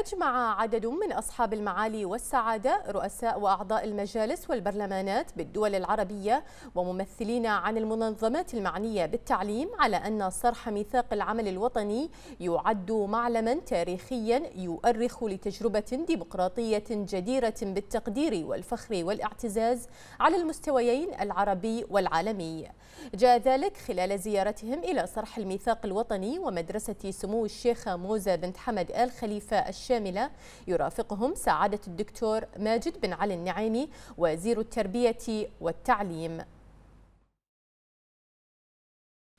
أجمع عدد من أصحاب المعالي والسعادة رؤساء وأعضاء المجالس والبرلمانات بالدول العربية وممثلين عن المنظمات المعنية بالتعليم على أن صرح ميثاق العمل الوطني يعد معلما تاريخيا يؤرخ لتجربة ديمقراطية جديرة بالتقدير والفخر والاعتزاز على المستويين العربي والعالمي. جاء ذلك خلال زيارتهم إلى صرح الميثاق الوطني ومدرسة سمو الشيخة موزة بنت حمد آل خليفة الشاملة يرافقهم سعادة الدكتور ماجد بن علي النعيمي وزير التربية والتعليم.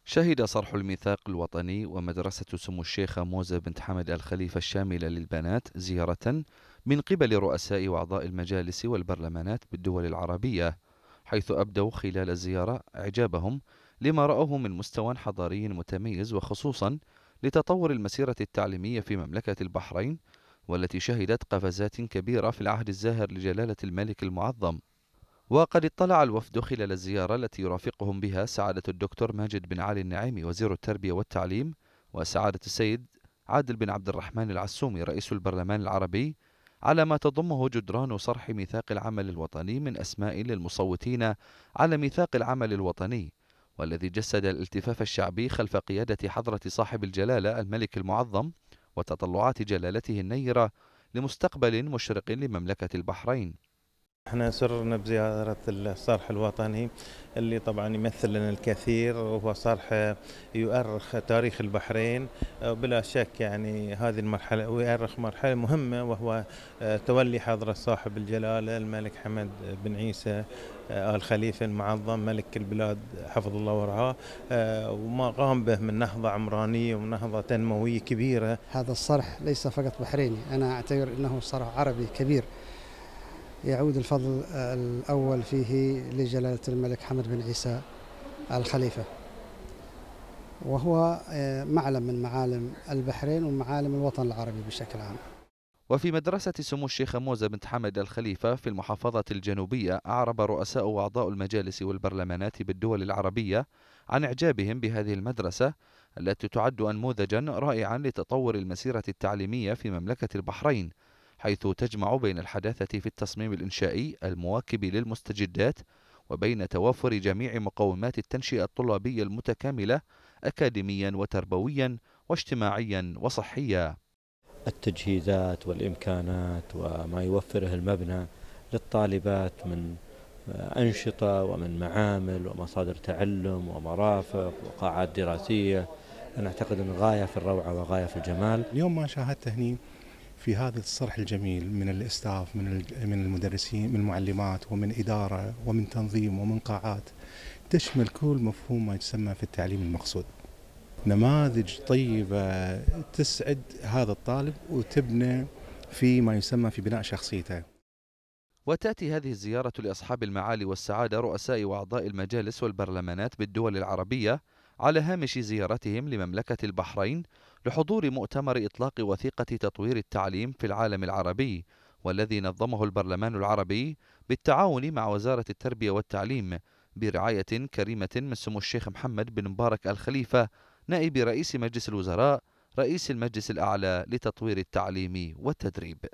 شهد صرح الميثاق الوطني ومدرسة سمو الشيخة موزة بنت حمد الخليفة الشاملة للبنات زيارة من قبل رؤساء وأعضاء المجالس والبرلمانات بالدول العربية حيث أبدوا خلال الزيارة إعجابهم لما رأوه من مستوى حضاري متميز وخصوصا لتطور المسيرة التعليمية في مملكة البحرين والتي شهدت قفزات كبيرة في العهد الزاهر لجلالة الملك المعظم. وقد اطلع الوفد خلال الزيارة التي يرافقهم بها سعادة الدكتور ماجد بن علي النعيمي وزير التربية والتعليم وسعادة السيد عادل بن عبد الرحمن العسومي رئيس البرلمان العربي على ما تضمه جدران صرح ميثاق العمل الوطني من أسماء للمصوتين على ميثاق العمل الوطني والذي جسد الالتفاف الشعبي خلف قيادة حضرة صاحب الجلالة الملك المعظم وتطلعات جلالته النيرة لمستقبل مشرق لمملكة البحرين. إحنا سرنا بزيارة الصرح الوطني اللي طبعا يمثل لنا الكثير وهو صرح يؤرخ تاريخ البحرين. بلا شك يعني هذه المرحلة ويؤرخ مرحلة مهمة وهو تولي حضرة صاحب الجلالة الملك حمد بن عيسى آل خليفة المعظم ملك البلاد حفظ الله ورعاه. وما قام به من نهضة عمرانية ونهضة تنموية كبيرة. هذا الصرح ليس فقط بحريني أنا أعتبر أنه صرح عربي كبير. يعود الفضل الأول فيه لجلالة الملك حمد بن عيسى الخليفة. وهو معلم من معالم البحرين ومعالم الوطن العربي بشكل عام. وفي مدرسة سمو الشيخ موزة بنت حمد الخليفة في المحافظة الجنوبية أعرب رؤساء وأعضاء المجالس والبرلمانات بالدول العربية عن إعجابهم بهذه المدرسة التي تعد أنموذجا رائعا لتطور المسيرة التعليمية في مملكة البحرين. حيث تجمع بين الحداثة في التصميم الإنشائي المواكب للمستجدات وبين توافر جميع مقومات التنشئة الطلابية المتكاملة أكاديميا وتربويا واجتماعيا وصحيا. التجهيزات والإمكانات وما يوفره المبنى للطالبات من أنشطة ومن معامل ومصادر تعلم ومرافق وقاعات دراسية. أنا أعتقد أنه غاية في الروعة وغاية في الجمال. اليوم ما شاهدته هني في هذا الصرح الجميل من الإستاف من من المدرسين من المعلمات ومن إدارة ومن تنظيم ومن قاعات تشمل كل مفهوم ما يسمى في التعليم المقصود. نماذج طيبة تسعد هذا الطالب وتبنى في ما يسمى في بناء شخصيته. وتأتي هذه الزيارة لأصحاب المعالي والسعادة رؤساء وأعضاء المجالس والبرلمانات بالدول العربية على هامش زيارتهم لمملكة البحرين لحضور مؤتمر إطلاق وثيقة تطوير التعليم في العالم العربي والذي نظمه البرلمان العربي بالتعاون مع وزارة التربية والتعليم برعاية كريمة من سمو الشيخ محمد بن مبارك الخليفة نائب رئيس مجلس الوزراء رئيس المجلس الأعلى لتطوير التعليم والتدريب.